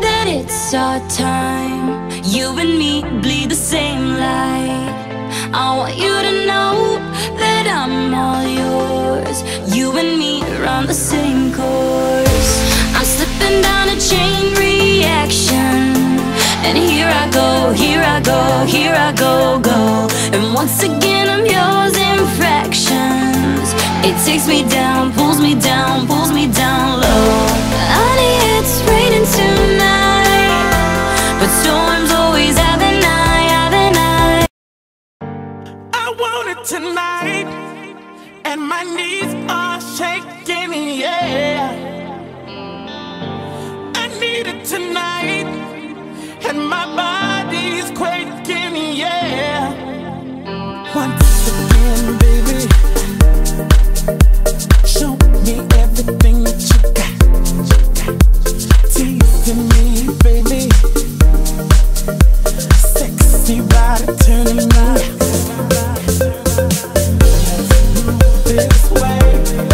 that it's our time. You and me bleed the same light. I want you to know that I'm all yours. You and me run the same course. I'm slipping down a chain reaction. And here I go, here I go, here I go, go. And once again, I'm yours in fractions. It takes me down, pulls me down, pulls me down want it tonight, and my knees are shaking, yeah. I need it tonight, and my body's quaking, yeah. Once again, baby, show me everything that you got. Teasing me, baby, sexy body turning Thank you.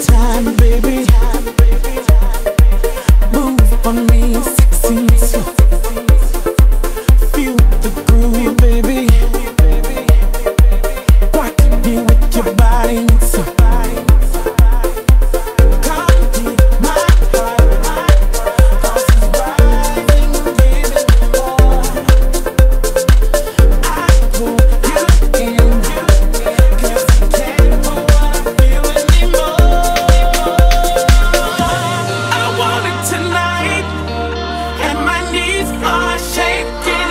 time, baby. Time. knees are shaking.